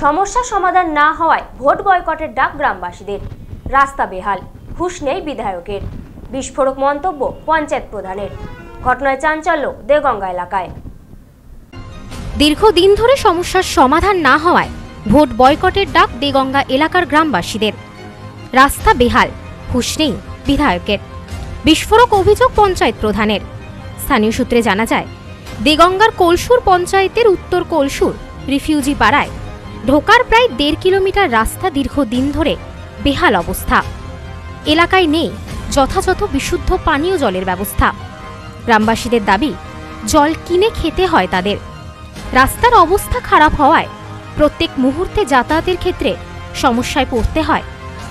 সমস্যা সমাধান না হওয়ায় ভোট বয়কটের ডাক গ্রামবাসীদের। রাস্তা বেহাল, হুঁশ নেই বিধায়কের। বিস্ফোরক মন্তব্য পঞ্চায়েত প্রধানের। ঘটনায় চাঞ্চল্য দেগঙ্গা এলাকায়। দীর্ঘদিন ধরে সমস্যার সমাধান না হওয়ায় ভোট বয়কটের ডাক দেগঙ্গা এলাকার গ্রামবাসীদের। রাস্তা বেহাল, হুঁশ নেই বিধায়কের। বিস্ফোরক অভিযোগ পঞ্চায়েত প্রধানের। স্থানীয় সূত্রে জানা যায়, দেগঙ্গার কলসুর পঞ্চায়েতের উত্তর কলসুর, রিফিউজি পাড়ায় ঢোকার প্রায় দেড় কিলোমিটার রাস্তা দীর্ঘদিন ধরে বেহাল অবস্থা। এলাকায় নেই যথাযথ বিশুদ্ধ পানীয় জলের ব্যবস্থা। গ্রামবাসীদের দাবি, জল কিনে খেতে হয় তাদের। রাস্তার অবস্থা খারাপ হওয়ায় প্রত্যেক মুহূর্তে যাতায়াতের ক্ষেত্রে সমস্যায় পড়তে হয়।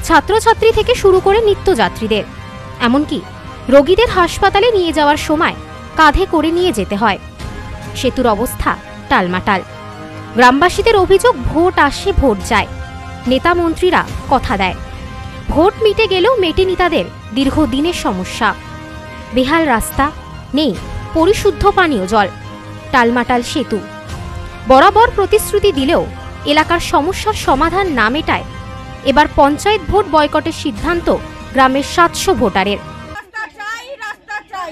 ছাত্রছাত্রী থেকে শুরু করে নিত্যযাত্রীদের। এমনকি রোগীদের হাসপাতালে নিয়ে যাওয়ার সময় কাঁধে করে নিয়ে যেতে হয়। সেতুর অবস্থা টালমাটাল। গ্রামবাসীদের অভিযোগ ভোট আসে, ভোট যায়। নেতা মন্ত্রীরা কথা দেয়। ভোট মিটে গেলেও মেটেনি তাদের দীর্ঘদিনের সমস্যা। বেহাল রাস্তা, নেই পরিশুদ্ধ পানীয় জল, টালমাটাল সেতু। বরাবর প্রতিশ্রুতি দিলেও এলাকার সমস্যার সমাধান না মেটায় এবার পঞ্চায়েত ভোট বয়কটের সিদ্ধান্ত গ্রামের সাতশো ভোটারের রাস্তা চাই রাস্তা চাই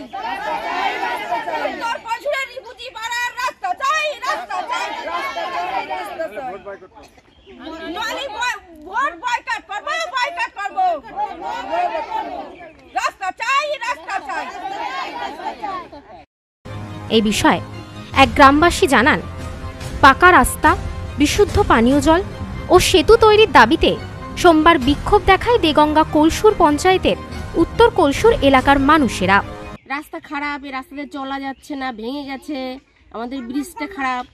উত্তর কলসুরের রিফিউজি পাড়ার রাস্তা চাই রাস্তা চাই নইলে বয়- ভোট বয়কট করব বয়কট করব রাস্তা চাই রাস্তা চাই এই বিষয়ে এক গ্রামবাসী জানান, পাকা রাস্তা, বিশুদ্ধ পানীয় জল ও সেতু তৈরির দাবিতে সোমবার বিক্ষোভ দেখায় দেগঙ্গা কলসুর পঞ্চায়েতের উত্তর কলসুর এলাকার মানুষেরা। রাস্তা খারাপ এই রাস্তাতে চলা যাচ্ছে না, ভেঙে গেছে, আমাদের ব্রিজটা খারাপ।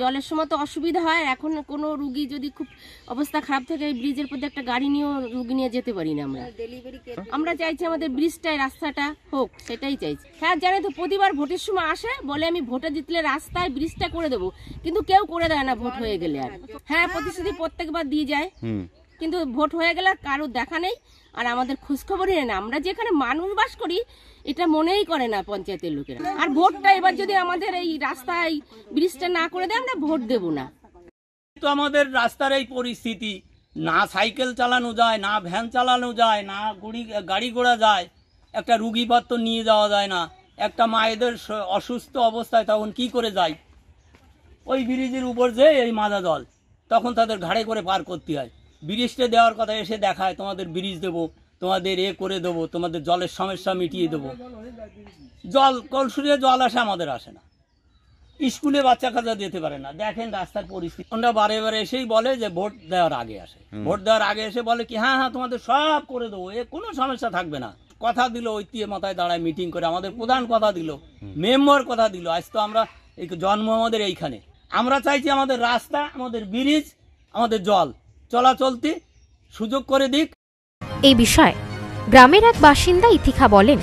জলের সময় তো অসুবিধা হয় এখন কোনো রুগী যদি খুব অবস্থা খারাপ থাকে এই ব্রিজের প্রতি একটা গাড়ি নিয়েও রুগী নিয়ে যেতে পারি না আমরা। আমরা চাইছি আমাদের ব্রিজটাই রাস্তাটা হোক সেটাই চাইছি। হ্যাঁ জানে তো প্রতিবার ভোটের সময় আসে বলে আমি ভোটে জিতলে রাস্তায় ব্রিজটা করে দেবো কিন্তু কেউ করে দেয় না ভোট হয়ে গেলে আর। হ্যাঁ প্রতিশ্রুতি প্রত্যেকবার দিয়ে যায়। কিন্তু ভোট হয়ে গেলে কারও দেখা নেই, আর আমাদের খোঁজখবরই নেই। আমরা যেখানে মানুষ বাস করি, এটা মনেই করে না পঞ্চায়েতের লোকেরা। আর ভোটটা এবার যদি আমাদের এই রাস্তায় ব্রিজটা না করে দেয়, আমরা ভোট দেব না। তো আমাদের রাস্তার এই পরিস্থিতি। না সাইকেল চালানো যায়, না ভ্যান চালানো যায়, না গুড়ি, গাড়ি ঘোড়া যায়। একটা রুগীপত্র নিয়ে যাওয়া যায় না। একটা মায়েদের অসুস্থ অবস্থায় তখন কি করে যায়? ওই ব্রিজের উপর যে এই মাজা জল তখন তাদের ঘাড়ে করে পার করতে হয়। ব্রিজটা দেওয়ার কথা এসে দেখায় তোমাদের ব্রিজ দেবো তোমাদের এ করে দেবো তোমাদের জলের সমস্যা মিটিয়ে দেবো। জল কলসুরে জল আসে আমাদের আসে না। স্কুলে বাচ্চা কাচ্চা যেতে পারে না। দেখেন রাস্তার পরিস্থিতি। ওরা বারে বারে এসেই বলে যে ভোট দেওয়ার আগে আসে। ভোট দেওয়ার আগে এসে বলে কি হ্যাঁ হ্যাঁ তোমাদের সব করে দেবো। এ কোনো সমস্যা থাকবে না। কথা দিল ঐতিহ্য মাথায় দাঁড়ায় মিটিং করে। আমাদের প্রধান কথা দিল মেম্বার কথা দিল। আজ তো আমরা এই জন্ম আমাদের এইখানে। আমরা চাইছি আমাদের রাস্তা আমাদের ব্রিজ আমাদের জল। চলাচলতি সুযোগ করে দিক। এই বিষয়ে গ্রামের এক বাসিন্দা ইথিকা বলেন,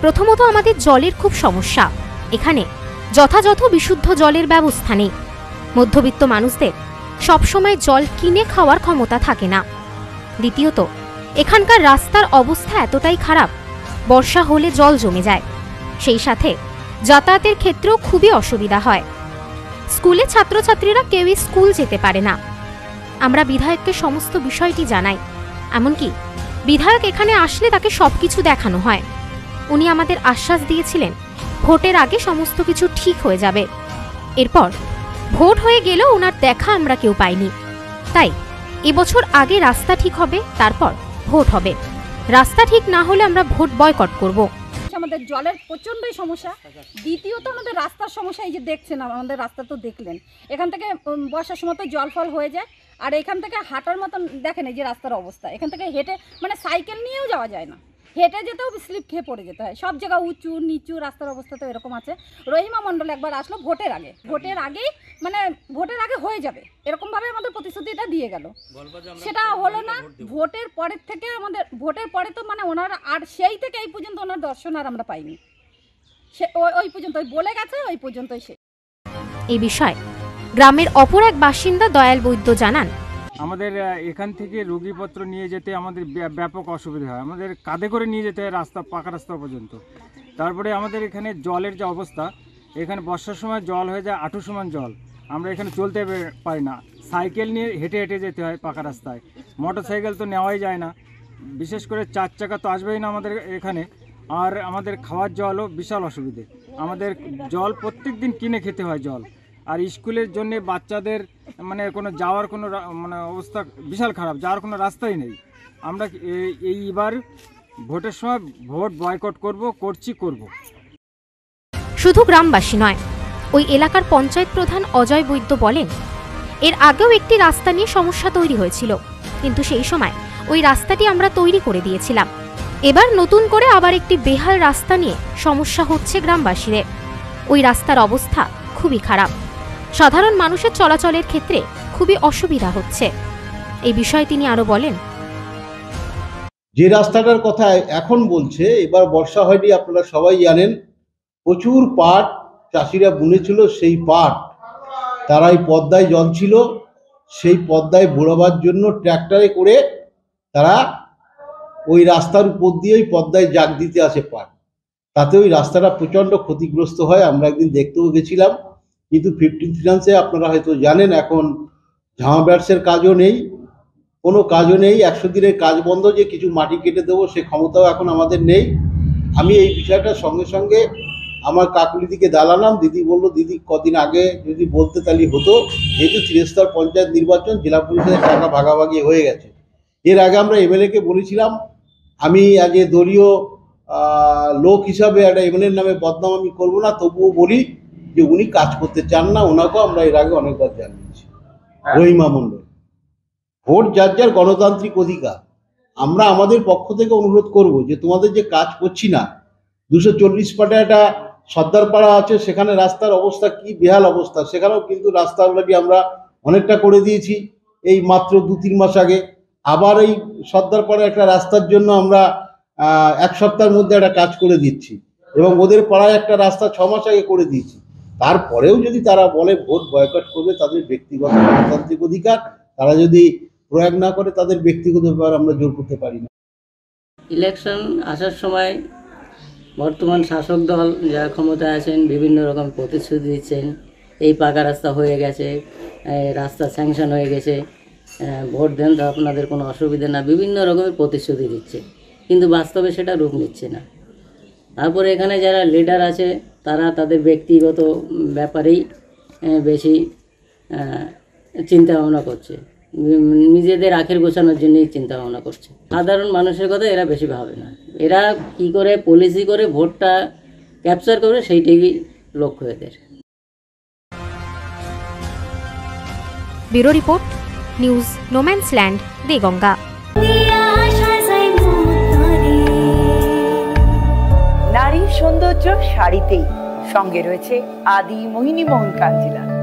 প্রথমত আমাদের জলের খুব সমস্যা। এখানে যথাযথ বিশুদ্ধ জলের ব্যবস্থা নেই। মধ্যবিত্ত মানুষদের সবসময় জল কিনে খাওয়ার ক্ষমতা থাকে না। দ্বিতীয়ত, এখানকার রাস্তার অবস্থা এতটাই খারাপ, বর্ষা হলে জল জমে যায়। সেই সাথে যাতায়াতের ক্ষেত্রেও খুবই অসুবিধা হয়। স্কুলে ছাত্রছাত্রীরা কেউই স্কুল যেতে পারে না। আমরা বিধায়ককে সমস্ত বিষয়টি জানাই। এমনকি বিধায়ক এখানে আসলে তাকে সবকিছু দেখানো হয়। উনি আমাদের আশ্বাস দিয়েছিলেন, ভোটের আগে সমস্ত কিছু ঠিক হয়ে যাবে। এরপর ভোট হয়ে গেলেও ওনার দেখা আমরা কেউ পাইনি। তাই এবছর আগে রাস্তা ঠিক হবে, তারপর ভোট হবে। রাস্তা ঠিক না হলে আমরা ভোট বয়কট করব। আমাদের জলের প্রচণ্ডই সমস্যা। দ্বিতীয়ত আমাদের রাস্তার সমস্যা এই যে দেখছেন, আমাদের রাস্তা তো দেখলেন। এখান থেকে বর্ষার সময় তো জল ফল হয়ে যায়। আর এখান থেকে হাঁটার মতন দেখেন এই যে রাস্তার অবস্থা। এখান থেকে হেঁটে মানে সাইকেল নিয়েও যাওয়া যায় না। হেঁটে যেতেও স্লিপ খেয়ে পড়ে যেতে হয়। সব জায়গা উঁচু নিচু রাস্তার অবস্থা তো এরকম আছে। রহিমা মণ্ডল একবার আসলো ভোটের আগে। ভোটের আগেই মানে ভোটের আগে হয়ে যাবে। এরকমভাবে আমাদের প্রতিশ্রুতিটা দিয়ে গেল। সেটা হলো না ভোটের পরের থেকে আমাদের ভোটের পরে তো মানে ওনার আর সেই থেকে এই পর্যন্ত ওনার দর্শন আর আমরা পাইনি। সে ওই- ওই পর্যন্ত ওই বলে গেছে ওই পর্যন্তই সে। এই বিষয়ে গ্রামের অপর এক বাসিন্দা দয়াল বৈদ্য জানান। আমাদের এখান থেকে রোগীপত্র নিয়ে যেতে আমাদের ব্য- ব্যাপক অসুবিধা হয়। আমাদের কাঁধে করে নিয়ে যেতে হয় রাস্তা, পাকা রাস্তা পর্যন্ত। তারপরে আমাদের এখানে জলের যে অবস্থা, এখানে বর্ষার সময় জল হয়ে যায় আঁটু সমান জল। আমরা এখানে চলতে পারি না। সাইকেল নিয়ে হেঁটে হেঁটে যেতে হয় পাকা রাস্তায়। মোটর সাইকেল তো নেওয়াই যায় না। বিশেষ করে চার চাকা তো আসবেই না আমাদের এখানে। আর আমাদের খাওয়ার জলও বিশাল অসুবিধে। আমাদের জল প্রত্যেক দিন কিনে খেতে হয় জল। আর স্কুলের জন্য বাচ্চাদের মানে কোনো যাওয়ার কোনো মানে অবস্থা বিশাল খারাপ, যাওয়ার কোনো রাস্তাই নেই। আমরা এই- এইবার ভোটের সময় ভোট বয়কট করব, করছি, করব। শুধু গ্রামবাসী নয়, ওই এলাকার পঞ্চায়েত প্রধান অজয় বৈদ্য বলেন, এর আগেও একটি রাস্তা নিয়ে সমস্যা তৈরি হয়েছিল, কিন্তু সেই সময় ওই রাস্তাটি আমরা তৈরি করে দিয়েছিলাম। এবার নতুন করে আবার একটি বেহাল রাস্তা নিয়ে সমস্যা হচ্ছে গ্রামবাসীদের। ওই রাস্তার অবস্থা খুবই খারাপ। সাধারণ মানুষের চলাচলের ক্ষেত্রে খুবই অসুবিধা হচ্ছে। এই বিষয়ে তিনি আরও বলেন। যে রাস্তাটার কথা এখন বলছে, এবার বর্ষা হয়নি, আপনারা সবাই জানেন, প্রচুর পাট চাষিরা বুনেছিল, সেই পাট তারা এই পদ্মায় জল ছিল, সেই পদ্মায় বোড়াবার জন্য ট্র্যাক্টরে করে তারা ওই রাস্তার উপর দিয়ে ওই পদ্মায় জাগ দিতে আসে পাট। তাতে ওই রাস্তাটা প্রচণ্ড ক্ষতিগ্রস্ত হয়, আমরা একদিন দেখতেও গেছিলাম। কিন্তু ফিফটিন ফিনান্সে আপনারা হয়তো জানেন, এখন ঝামা ব্যাটসের কাজও নেই, কোনো কাজও নেই, একশো দিনের কাজ বন্ধ, যে কিছু মাটি কেটে দেবো সে ক্ষমতাও এখন আমাদের নেই। আমি এই বিষয়টার সঙ্গে সঙ্গে আমার কাকুলি দিকে দাঁড়ালাম, দিদি বলল, দিদি, কদিন আগে যদি বলতে তাহলে হতো, যেহেতু ত্রিস্তর পঞ্চায়েত নির্বাচন, জেলা পরিষদের টাকা ভাগাভাগি হয়ে গেছে। এর আগে আমরা এমএলএকে বলেছিলাম, আমি আগে দলীয় লোক হিসাবে একটা এমএলএর নামে বদনাম আমি করব না, তবুও বলি যে উনি কাজ করতে চান না ওনাকেও আমরা এর আগে অনেকবার জানিয়েছি। রহিমা মণ্ডল। ভোট যার যার গণতান্ত্রিক অধিকার। আমরা আমাদের পক্ষ থেকে অনুরোধ করব যে তোমাদের যে কাজ করছি না দুশো চল্লিশ পাটে একটা সর্দারপাড়া আছে সেখানে রাস্তার অবস্থা কি বেহাল অবস্থা সেখানেও কিন্তু রাস্তা অলরেডি আমরা অনেকটা করে দিয়েছি এই মাত্র দু তিন মাস আগে। আবার এই সর্দারপাড়া একটা রাস্তার জন্য আমরা এক সপ্তাহের মধ্যে একটা কাজ করে দিচ্ছি। এবং ওদের পাড়ায় একটা রাস্তা ছ মাস আগে করে দিয়েছি। তারপরেও যদি তারা বলে ভোট বয়কট করবে, তাদের ব্যক্তিগত গণতান্ত্রিক অধিকার, তারা যদি প্রয়োগ না করে, তাদের ব্যক্তিগত ব্যাপার আমরা জোর করতে পারি না। ইলেকশন আসার সময় বর্তমান শাসক দল যারা ক্ষমতায় আছেন, বিভিন্ন রকম প্রতিশ্রুতি দিচ্ছেন। এই পাকা রাস্তা হয়ে গেছে রাস্তা স্যাংশন হয়ে গেছে ভোট দেন তো আপনাদের কোনো অসুবিধা না, বিভিন্ন রকমের প্রতিশ্রুতি দিচ্ছে। কিন্তু বাস্তবে সেটা রূপ নিচ্ছে না। তারপরে এখানে যারা লিডার আছে তারা তাদের ব্যক্তিগত ব্যাপারেই বেশি চিন্তা ভাবনা করছে। নিজেদের আখের গোছানোর জন্যই চিন্তা ভাবনা করছে। সাধারণ মানুষের কথা এরা বেশি ভাবে না। এরা কি করে পলিসি করে ভোটটা ক্যাপচার করবে সেইটাই লক্ষ্য এদের। Bureau report, news no man's land Deganga. সৌন্দর্য শাড়িতেই। সঙ্গে রয়েছে আদি মোহিনী মোহন কাঞ্জিলা